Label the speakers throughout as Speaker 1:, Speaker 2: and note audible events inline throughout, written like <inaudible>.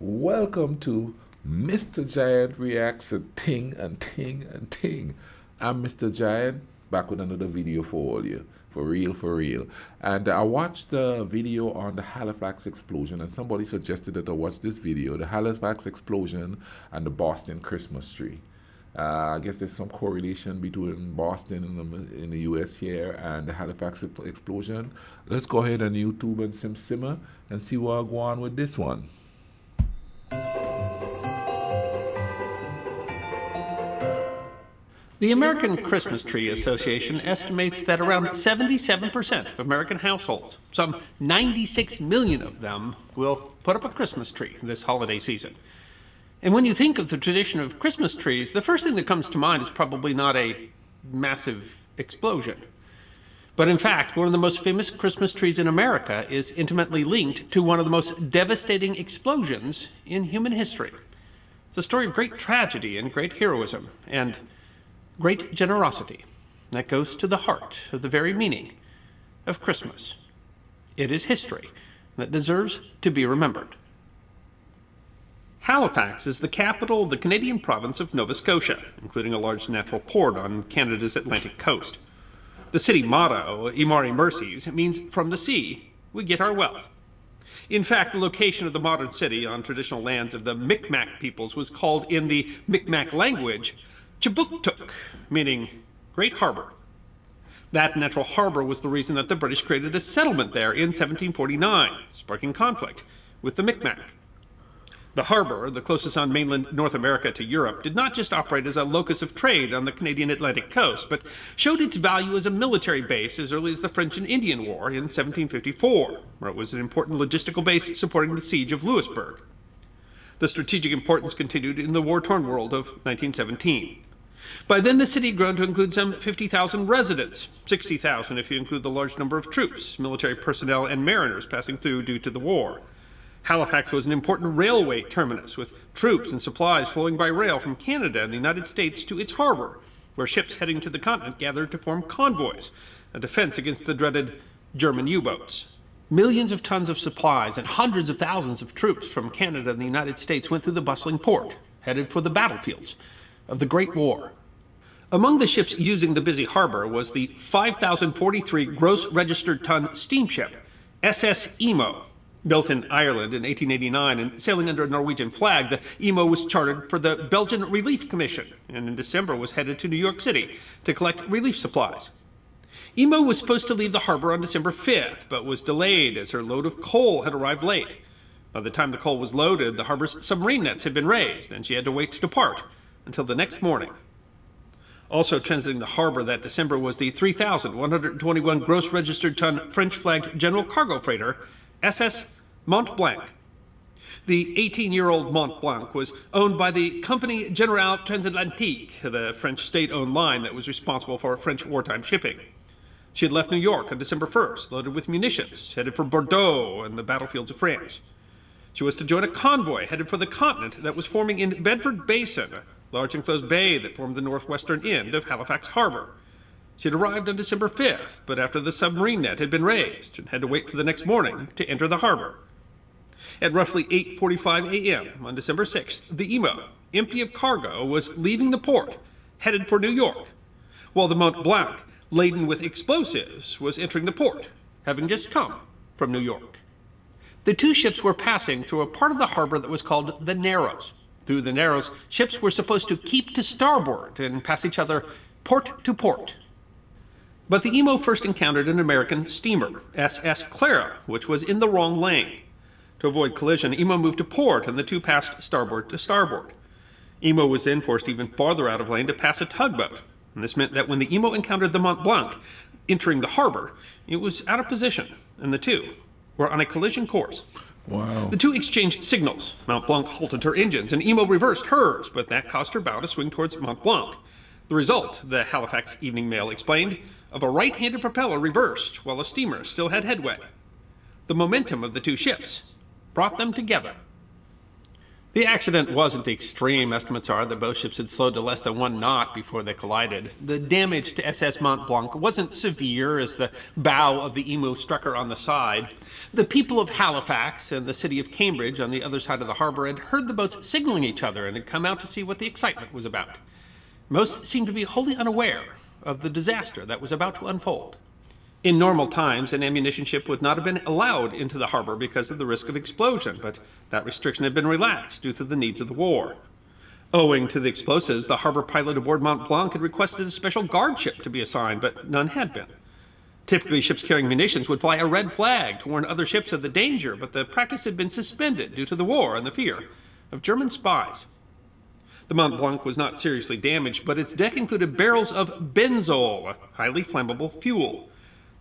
Speaker 1: Welcome to Mr. Giant Reacts to Ting and Ting and Ting. I'm Mr. Giant, back with another video for all you. For real, for real. And I watched the video on the Halifax explosion, and somebody suggested that I watch this video the Halifax explosion and the Boston Christmas tree. Uh, I guess there's some correlation between Boston in the, in the US here and the Halifax explosion. Let's go ahead and YouTube and sim simmer and see what I go on with this one.
Speaker 2: The American Christmas Tree Association estimates that around 77% of American households, some 96 million of them, will put up a Christmas tree this holiday season. And when you think of the tradition of Christmas trees, the first thing that comes to mind is probably not a massive explosion. But in fact, one of the most famous Christmas trees in America is intimately linked to one of the most devastating explosions in human history. It's a story of great tragedy and great heroism and great generosity that goes to the heart of the very meaning of Christmas. It is history that deserves to be remembered. Halifax is the capital of the Canadian province of Nova Scotia, including a large natural port on Canada's Atlantic coast. The city motto, Imari Mercies, means from the sea, we get our wealth. In fact, the location of the modern city on traditional lands of the Micmac peoples was called in the Micmac language Chibuktuk, meaning Great Harbor. That natural harbor was the reason that the British created a settlement there in 1749, sparking conflict with the Micmac. The harbor, the closest on mainland North America to Europe, did not just operate as a locus of trade on the Canadian Atlantic coast, but showed its value as a military base as early as the French and Indian War in 1754, where it was an important logistical base supporting the siege of Louisbourg. The strategic importance continued in the war-torn world of 1917. By then, the city had grown to include some 50,000 residents, 60,000 if you include the large number of troops, military personnel, and mariners passing through due to the war. Halifax was an important railway terminus, with troops and supplies flowing by rail from Canada and the United States to its harbor, where ships heading to the continent gathered to form convoys, a defense against the dreaded German U-boats. Millions of tons of supplies and hundreds of thousands of troops from Canada and the United States went through the bustling port, headed for the battlefields of the Great War. Among the ships using the busy harbor was the 5,043 gross registered ton steamship SS Imo, Built in Ireland in 1889 and sailing under a Norwegian flag, the Imo was chartered for the Belgian Relief Commission and in December was headed to New York City to collect relief supplies. Imo was supposed to leave the harbor on December 5th, but was delayed as her load of coal had arrived late. By the time the coal was loaded, the harbor's submarine nets had been raised, and she had to wait to depart until the next morning. Also transiting the harbor that December was the 3,121 gross registered ton French flagged general cargo freighter SS Mont Blanc. The 18-year-old Mont Blanc was owned by the Compagnie Generale Transatlantique, the French state-owned line that was responsible for French wartime shipping. She had left New York on December 1st, loaded with munitions, headed for Bordeaux and the battlefields of France. She was to join a convoy headed for the continent that was forming in Bedford Basin, a large enclosed bay that formed the northwestern end of Halifax Harbor. She had arrived on December 5th, but after the submarine net had been raised and had to wait for the next morning to enter the harbor. At roughly 8.45 a.m. on December 6th, the Imo, empty of cargo, was leaving the port, headed for New York, while the Mont Blanc, laden with explosives, was entering the port, having just come from New York. The two ships were passing through a part of the harbor that was called the Narrows. Through the Narrows, ships were supposed to keep to starboard and pass each other port to port but the Imo first encountered an American steamer, SS Clara, which was in the wrong lane. To avoid collision, Imo moved to port and the two passed starboard to starboard. Imo was then forced even farther out of lane to pass a tugboat. And this meant that when the Imo encountered the Mont Blanc, entering the harbor, it was out of position, and the two were on a collision course.
Speaker 1: Wow.
Speaker 2: The two exchanged signals. Mont Blanc halted her engines, and Imo reversed hers, but that caused her bow to swing towards Mont Blanc. The result, the Halifax Evening Mail explained, of a right-handed propeller reversed while a steamer still had headway. The momentum of the two ships brought them together. The accident wasn't extreme. Estimates are that both ships had slowed to less than one knot before they collided. The damage to SS Mont Blanc wasn't severe as the bow of the Imo struck her on the side. The people of Halifax and the city of Cambridge on the other side of the harbor had heard the boats signaling each other and had come out to see what the excitement was about. Most seemed to be wholly unaware of the disaster that was about to unfold. In normal times, an ammunition ship would not have been allowed into the harbor because of the risk of explosion, but that restriction had been relaxed due to the needs of the war. Owing to the explosives, the harbor pilot aboard Mont Blanc had requested a special guard ship to be assigned, but none had been. Typically, ships carrying munitions would fly a red flag to warn other ships of the danger, but the practice had been suspended due to the war and the fear of German spies. The Mont Blanc was not seriously damaged, but its deck included barrels of benzol, a highly flammable fuel.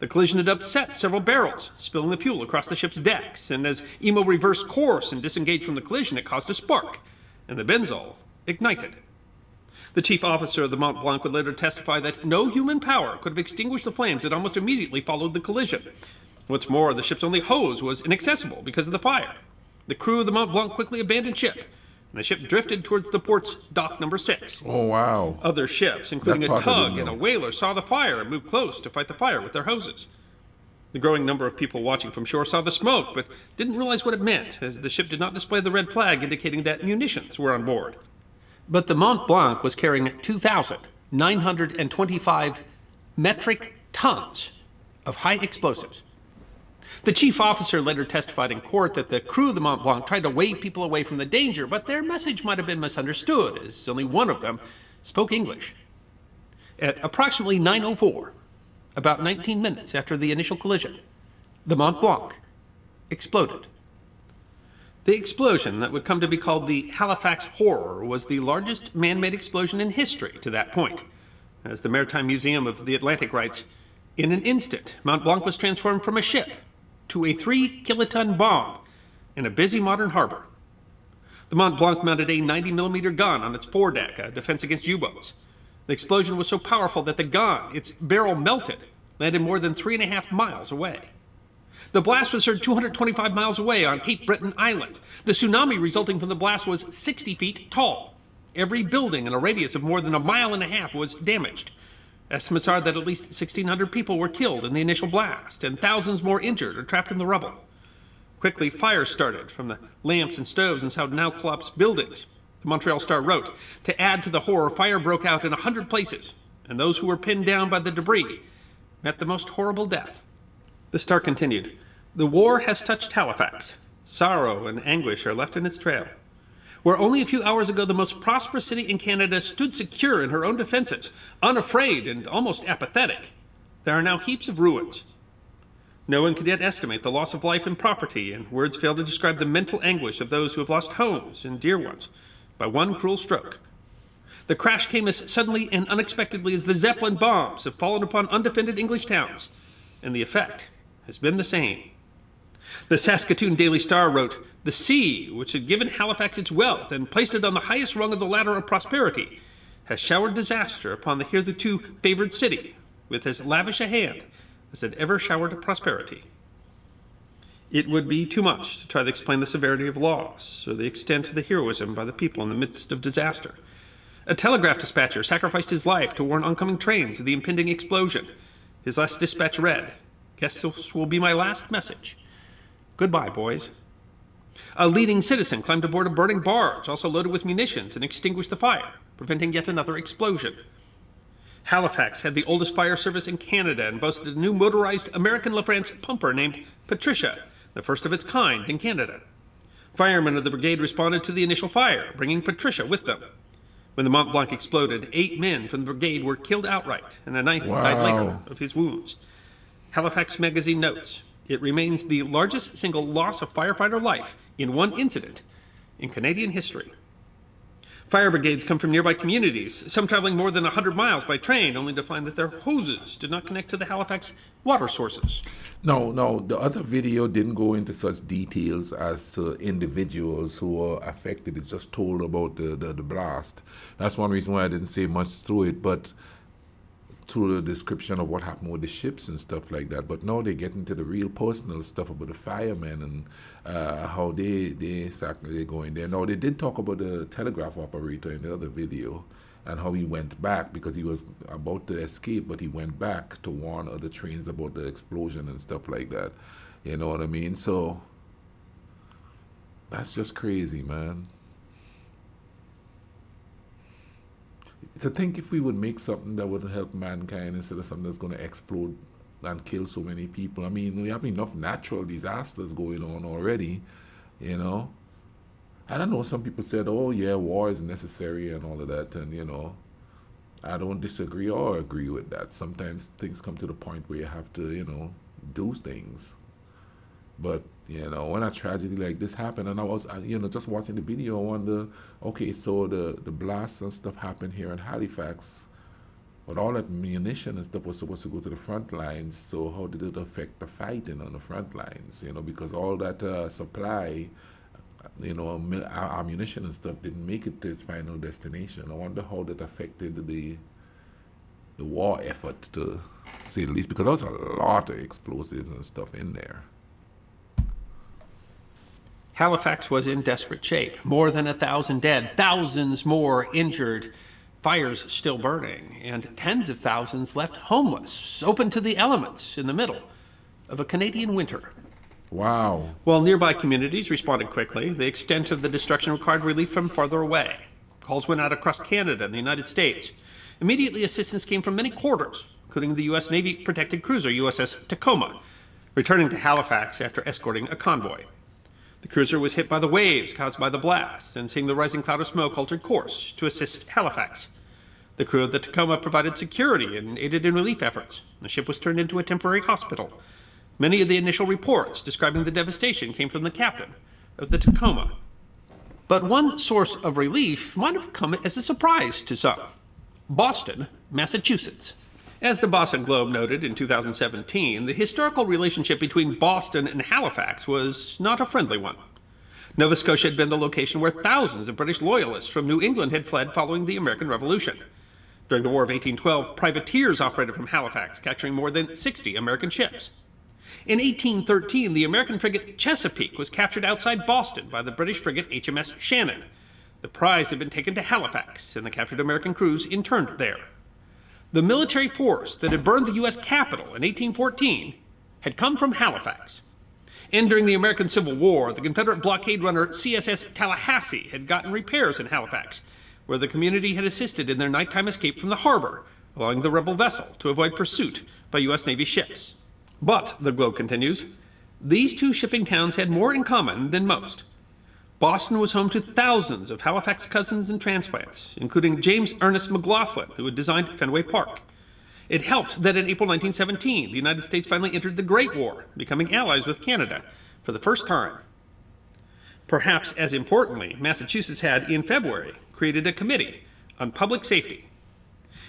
Speaker 2: The collision had upset several barrels, spilling the fuel across the ship's decks, and as Imo reversed course and disengaged from the collision, it caused a spark, and the benzol ignited. The chief officer of the Mont Blanc would later testify that no human power could have extinguished the flames that almost immediately followed the collision. What's more, the ship's only hose was inaccessible because of the fire. The crew of the Mont Blanc quickly abandoned ship, and the ship drifted towards the port's dock number six.
Speaker 1: Oh, wow.
Speaker 2: Other ships, including a
Speaker 1: part I didn't
Speaker 2: tug and a whaler, saw the fire and moved close to fight the fire with their hoses. The growing number of people watching from shore saw the smoke, but didn't realize what it meant, as the ship did not display the red flag indicating that munitions were on board. But the Mont Blanc was carrying 2,925 metric tons of high explosives. The chief officer later testified in court that the crew of the Mont Blanc tried to wave people away from the danger, but their message might have been misunderstood, as only one of them spoke English. At approximately 9.04, about 19 minutes after the initial collision, the Mont Blanc exploded. The explosion that would come to be called the Halifax Horror was the largest man made explosion in history to that point. As the Maritime Museum of the Atlantic writes, in an instant, Mont Blanc was transformed from a ship to a three kiloton bomb in a busy modern harbor. The Mont Blanc mounted a 90 millimeter gun on its foredeck, a defense against U boats. The explosion was so powerful that the gun, its barrel melted, landed more than three and a half miles away. The blast was heard 225 miles away on Cape Breton Island. The tsunami resulting from the blast was 60 feet tall. Every building in a radius of more than a mile and a half was damaged. Estimates are that at least 1,600 people were killed in the initial blast, and thousands more injured or trapped in the rubble. Quickly, fires started from the lamps and stoves inside now collapsed buildings. The Montreal Star wrote, To add to the horror, fire broke out in a hundred places, and those who were pinned down by the debris met the most horrible death. The Star continued, The war has touched Halifax. Sorrow and anguish are left in its trail. Where only a few hours ago the most prosperous city in Canada stood secure in her own defenses, unafraid and almost apathetic, there are now heaps of ruins. No one could yet estimate the loss of life and property, and words fail to describe the mental anguish of those who have lost homes and dear ones by one cruel stroke. The crash came as suddenly and unexpectedly as the Zeppelin bombs have fallen upon undefended English towns, and the effect has been the same. The Saskatoon Daily Star wrote, The sea, which had given Halifax its wealth and placed it on the highest rung of the ladder of prosperity, has showered disaster upon the hitherto favored city with as lavish a hand as it ever showered prosperity. It would be too much to try to explain the severity of loss or the extent of the heroism by the people in the midst of disaster. A telegraph dispatcher sacrificed his life to warn oncoming trains of the impending explosion. His last dispatch read, Guess this will be my last message. Goodbye, boys. A leading citizen climbed aboard a burning barge, also loaded with munitions, and extinguished the fire, preventing yet another explosion. Halifax had the oldest fire service in Canada and boasted a new motorized American LaFrance pumper named Patricia, the first of its kind in Canada. Firemen of the brigade responded to the initial fire, bringing Patricia with them. When the Mont Blanc exploded, eight men from the brigade were killed outright, and a ninth died later of his wounds. Halifax Magazine notes it remains the largest single loss of firefighter life in one incident in Canadian history. Fire brigades come from nearby communities, some traveling more than 100 miles by train, only to find that their hoses did not connect to the Halifax water sources.
Speaker 1: No, no, the other video didn't go into such details as to individuals who were affected. It just told about the, the, the blast. That's one reason why I didn't say much through it. But through the description of what happened with the ships and stuff like that. But now they get into the real personal stuff about the firemen and uh, how they they they go in there. Now they did talk about the telegraph operator in the other video and how he went back because he was about to escape, but he went back to warn other trains about the explosion and stuff like that. You know what I mean? So that's just crazy, man. To think if we would make something that would help mankind instead of something that's going to explode and kill so many people. I mean, we have enough natural disasters going on already, you know. And I know some people said, oh, yeah, war is necessary and all of that. And, you know, I don't disagree or agree with that. Sometimes things come to the point where you have to, you know, do things. But, you know, when a tragedy like this happened, and I was, you know, just watching the video, I wonder, okay, so the, the blasts and stuff happened here in Halifax but all that munition and stuff was supposed to go to the front lines. So how did it affect the fighting on the front lines? You know, because all that uh, supply, you know, ammunition and stuff didn't make it to its final destination. I wonder how that affected the the war effort, to say the least, because there was a lot of explosives and stuff in there.
Speaker 2: Halifax was in desperate shape. More than a thousand dead, thousands more injured fires still burning, and tens of thousands left homeless, open to the elements in the middle of a Canadian winter.
Speaker 1: Wow.
Speaker 2: While nearby communities responded quickly, the extent of the destruction required relief from farther away. Calls went out across Canada and the United States. Immediately, assistance came from many quarters, including the U.S. Navy protected cruiser USS Tacoma, returning to Halifax after escorting a convoy. The cruiser was hit by the waves caused by the blast, and seeing the rising cloud of smoke, altered course to assist Halifax. The crew of the Tacoma provided security and aided in relief efforts. The ship was turned into a temporary hospital. Many of the initial reports describing the devastation came from the captain of the Tacoma. But one source of relief might have come as a surprise to some Boston, Massachusetts. As the Boston Globe noted in 2017, the historical relationship between Boston and Halifax was not a friendly one. Nova Scotia had been the location where thousands of British loyalists from New England had fled following the American Revolution. During the War of 1812, privateers operated from Halifax, capturing more than 60 American ships. In 1813, the American frigate Chesapeake was captured outside Boston by the British frigate HMS Shannon. The prize had been taken to Halifax, and the captured American crews interned there. The military force that had burned the U.S. Capitol in 1814 had come from Halifax. And during the American Civil War, the Confederate blockade runner CSS Tallahassee had gotten repairs in Halifax, where the community had assisted in their nighttime escape from the harbor, allowing the rebel vessel to avoid pursuit by U.S. Navy ships. But, the Globe continues, these two shipping towns had more in common than most. Boston was home to thousands of Halifax cousins and transplants, including James Ernest McLaughlin, who had designed Fenway Park. It helped that in April 1917, the United States finally entered the Great War, becoming allies with Canada for the first time. Perhaps as importantly, Massachusetts had, in February, created a committee on public safety.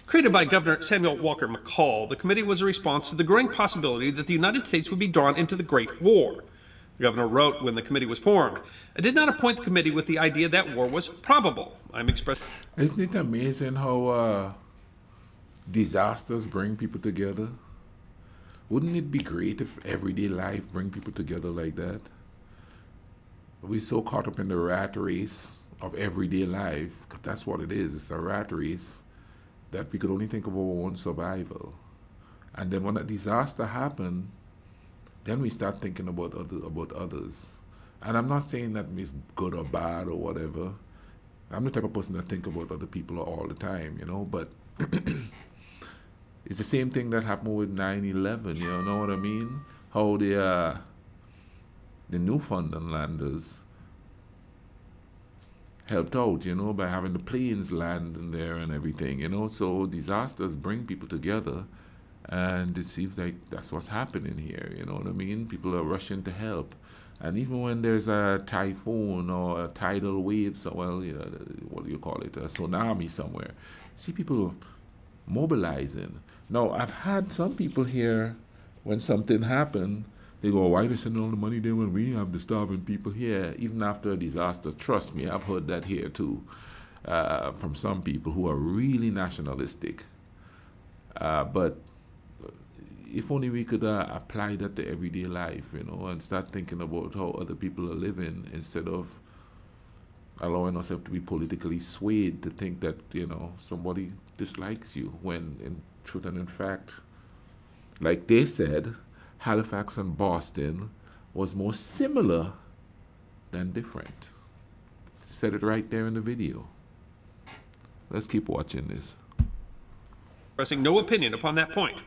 Speaker 2: Created by Governor Samuel Walker McCall, the committee was a response to the growing possibility that the United States would be drawn into the Great War. Governor wrote when the committee was formed. I did not appoint the committee with the idea that war was probable. I'm expressing.
Speaker 1: Isn't it amazing how uh, disasters bring people together? Wouldn't it be great if everyday life bring people together like that? We're so caught up in the rat race of everyday life. That's what it is. It's a rat race that we could only think of our own survival. And then when a disaster happened, then we start thinking about other, about others. And I'm not saying that it's good or bad or whatever. I'm the type of person that think about other people all the time, you know. But <coughs> it's the same thing that happened with 9/11. You know what I mean? How the uh, the Newfoundlanders helped out, you know, by having the planes land in there and everything, you know. So disasters bring people together and it seems like that's what's happening here, you know what I mean? People are rushing to help. And even when there's a typhoon or a tidal wave, so well, yeah, what do you call it, a tsunami somewhere, see people mobilizing. Now, I've had some people here when something happened, they go, why are they sending all the money there when we have the starving people here, even after a disaster? Trust me, I've heard that here too, uh, from some people who are really nationalistic Uh, but if only we could uh, apply that to everyday life, you know, and start thinking about how other people are living instead of allowing ourselves to be politically swayed to think that, you know, somebody dislikes you when in truth and in fact, like they said, Halifax and Boston was more similar than different. Said it right there in the video. Let's keep watching this.
Speaker 2: Expressing no opinion upon that point.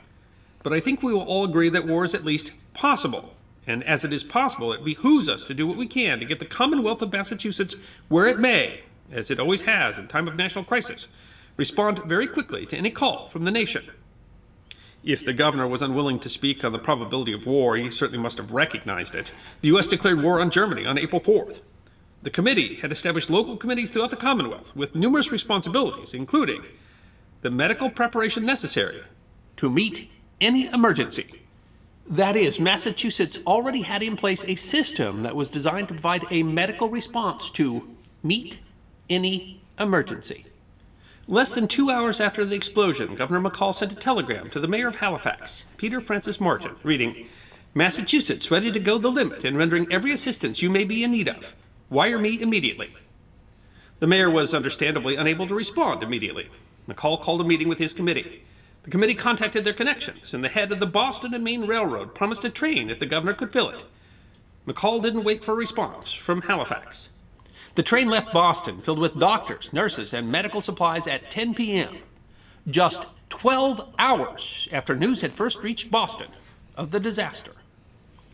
Speaker 2: But I think we will all agree that war is at least possible. And as it is possible, it behooves us to do what we can to get the Commonwealth of Massachusetts where it may, as it always has in time of national crisis, respond very quickly to any call from the nation. If the governor was unwilling to speak on the probability of war, he certainly must have recognized it. The U.S. declared war on Germany on April 4th. The committee had established local committees throughout the Commonwealth with numerous responsibilities, including the medical preparation necessary to meet any emergency. That is, Massachusetts already had in place a system that was designed to provide a medical response to meet any emergency. Less than two hours after the explosion, Governor McCall sent a telegram to the mayor of Halifax, Peter Francis Martin, reading, Massachusetts ready to go the limit in rendering every assistance you may be in need of. Wire me immediately. The mayor was understandably unable to respond immediately. McCall called a meeting with his committee. The committee contacted their connections, and the head of the Boston and Maine Railroad promised a train if the governor could fill it. McCall didn't wait for a response from Halifax. The train left Boston filled with doctors, nurses, and medical supplies at 10 p.m., just 12 hours after news had first reached Boston of the disaster.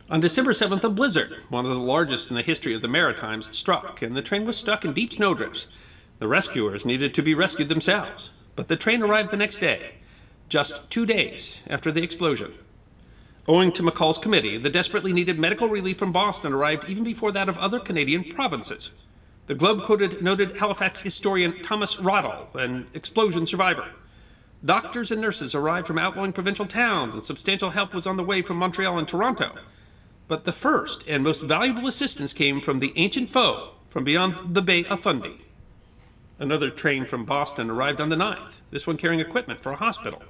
Speaker 2: On December 7th, a blizzard, one of the largest in the history of the Maritimes, struck, and the train was stuck in deep snowdrifts. The rescuers needed to be rescued themselves, but the train arrived the next day, just two days after the explosion. Owing to McCall's committee, the desperately needed medical relief from Boston arrived even before that of other Canadian provinces. The Globe quoted noted Halifax historian Thomas Raddall, an explosion survivor. Doctors and nurses arrived from outlying provincial towns, and substantial help was on the way from Montreal and Toronto. But the first and most valuable assistance came from the ancient foe from beyond the Bay of Fundy. Another train from Boston arrived on the 9th, this one carrying equipment for a hospital.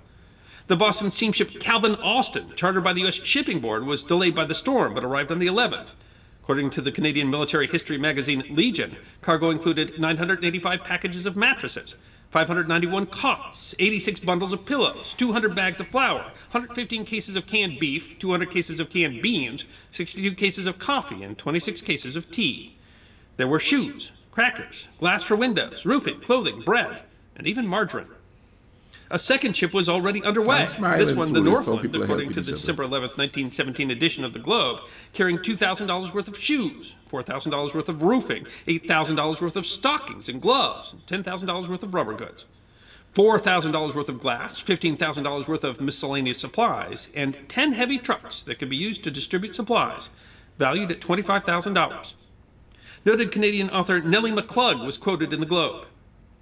Speaker 2: The Boston steamship Calvin Austin, chartered by the U.S. Shipping Board, was delayed by the storm but arrived on the 11th. According to the Canadian military history magazine Legion, cargo included 985 packages of mattresses, 591 cots, 86 bundles of pillows, 200 bags of flour, 115 cases of canned beef, 200 cases of canned beans, 62 cases of coffee, and 26 cases of tea. There were shoes, crackers, glass for windows, roofing, clothing, bread, and even margarine. A second ship was already underway. This one, the Northland, according to the December 11, 1917 edition of the Globe, carrying $2,000 worth of shoes, $4,000 worth of roofing, $8,000 worth of stockings and gloves, and $10,000 worth of rubber goods. $4,000 worth of glass, $15,000 worth of miscellaneous supplies, and 10 heavy trucks that could be used to distribute supplies, valued at $25,000. Noted Canadian author Nellie McClung was quoted in the Globe.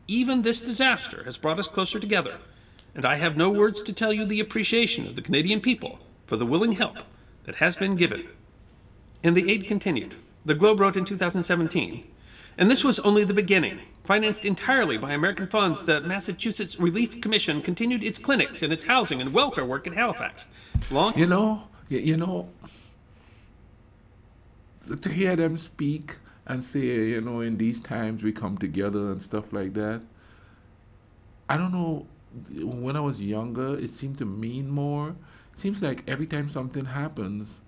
Speaker 2: Even this disaster has brought us closer together and I have no words to tell you the appreciation of the Canadian people for the willing help that has been given. And the aid continued. The Globe wrote in 2017, and this was only the beginning. Financed entirely by American funds, the Massachusetts Relief Commission continued its clinics and its housing and welfare work in Halifax.
Speaker 1: Long you know, you know, to hear them speak and say, you know, in these times we come together and stuff like that. I don't know when I was younger, it seemed to mean more. It seems like every time something happens,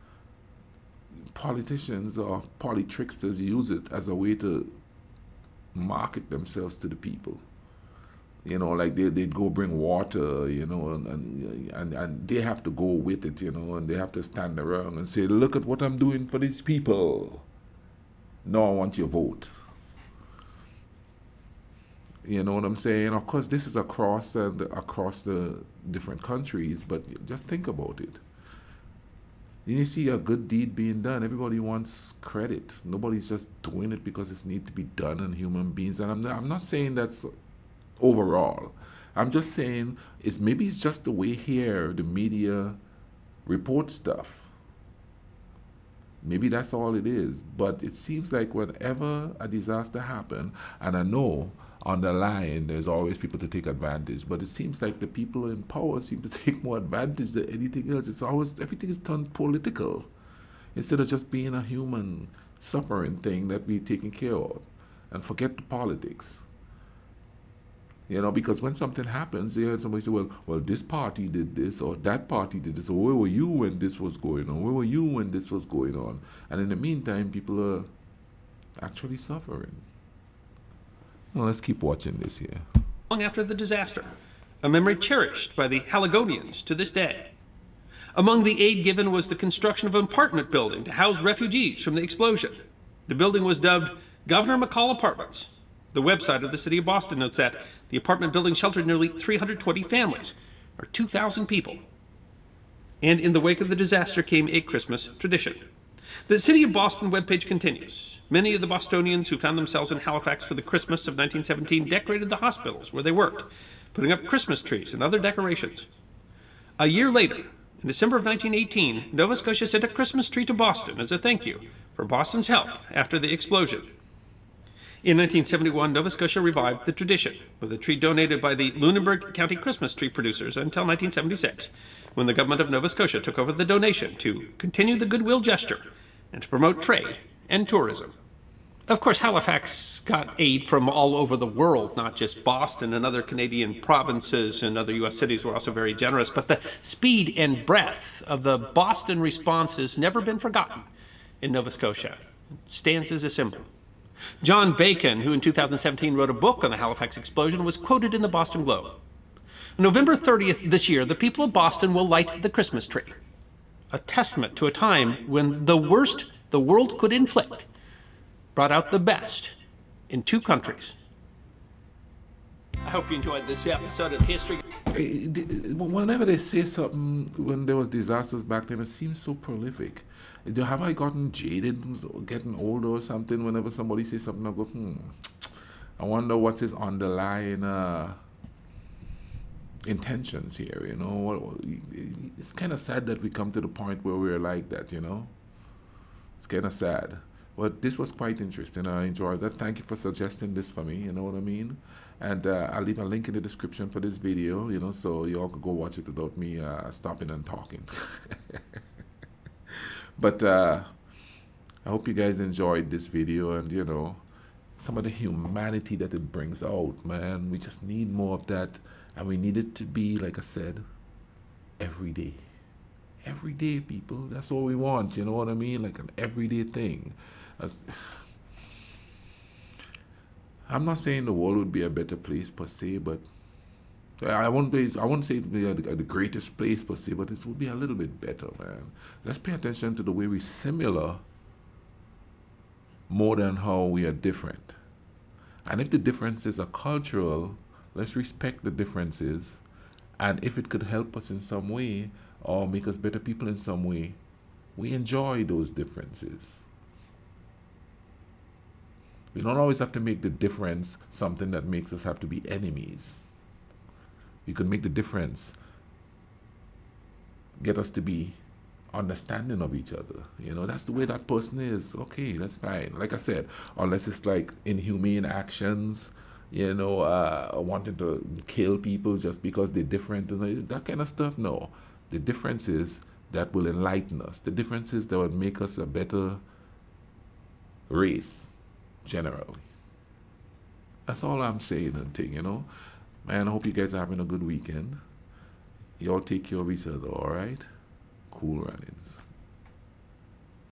Speaker 1: politicians or tricksters use it as a way to market themselves to the people. You know, like they, they'd go bring water, you know, and, and, and they have to go with it, you know, and they have to stand around and say, look at what I'm doing for these people. No, I want your vote. You know what I'm saying? Of course, this is across and across the different countries, but just think about it. You see a good deed being done, everybody wants credit. Nobody's just doing it because it needs to be done on human beings. And I'm not, I'm not saying that's overall. I'm just saying it's maybe it's just the way here the media report stuff. Maybe that's all it is. But it seems like whenever a disaster happens, and I know on the line, there's always people to take advantage. But it seems like the people in power seem to <laughs> take more advantage than anything else. It's always everything is turned political instead of just being a human suffering thing that we're taking care of and forget the politics. You know, because when something happens, you heard somebody say, well, well, this party did this or that party did this, or where were you when this was going on? Where were you when this was going on? And in the meantime, people are actually suffering. Well, let's keep watching this here.
Speaker 2: Long after the disaster, a memory cherished by the Haligonians to this day. Among the aid given was the construction of an apartment building to house refugees from the explosion. The building was dubbed Governor McCall Apartments. The website of the city of Boston notes that the apartment building sheltered nearly 320 families, or 2,000 people. And in the wake of the disaster came a Christmas tradition. The City of Boston webpage continues. Many of the Bostonians who found themselves in Halifax for the Christmas of 1917 decorated the hospitals where they worked, putting up Christmas trees and other decorations. A year later, in December of 1918, Nova Scotia sent a Christmas tree to Boston as a thank you for Boston's help after the explosion. In 1971, Nova Scotia revived the tradition with a tree donated by the Lunenburg County Christmas tree producers until 1976, when the government of Nova Scotia took over the donation to continue the goodwill gesture and to promote trade and tourism. Of course, Halifax got aid from all over the world, not just Boston and other Canadian provinces and other U.S. cities were also very generous, but the speed and breadth of the Boston response has never been forgotten in Nova Scotia. It stands as a symbol. John Bacon, who in 2017 wrote a book on the Halifax explosion, was quoted in the Boston Globe. November 30th this year, the people of Boston will light the Christmas tree, a testament to a time when the worst the world could inflict brought out the best in two countries. I hope you enjoyed this episode of History.
Speaker 1: Whenever they say something, when there was disasters back then, it seems so prolific. Have I gotten jaded, getting older or something? Whenever somebody says something, I go, hmm, I wonder what's his underlying uh, intentions here. You know, it's kind of sad that we come to the point where we're like that. You know, it's kind of sad. But this was quite interesting. I enjoyed that. Thank you for suggesting this for me. You know what I mean? And uh, I'll leave a link in the description for this video, you know, so you all can go watch it without me uh, stopping and talking. <laughs> but uh, I hope you guys enjoyed this video and, you know, some of the humanity that it brings out, man. We just need more of that. And we need it to be, like I said, every day. Every day, people. That's all we want, you know what I mean? Like an everyday thing. I'm not saying the world would be a better place per se, but I won't I won't say it would be a, the greatest place per se, but it would be a little bit better, man. Let's pay attention to the way we're similar more than how we are different. And if the differences are cultural, let's respect the differences. And if it could help us in some way or make us better people in some way, we enjoy those differences. We don't always have to make the difference something that makes us have to be enemies. We could make the difference get us to be understanding of each other. You know, that's the way that person is. Okay, that's fine. Like I said, unless it's like inhumane actions, you know, uh, wanting to kill people just because they're different, and that kind of stuff. No, the difference is that will enlighten us. The difference is that would make us a better race generally. That's all I'm saying and thing, you know. Man, I hope you guys are having a good weekend. Y'all take care of each other, alright? Cool runnings.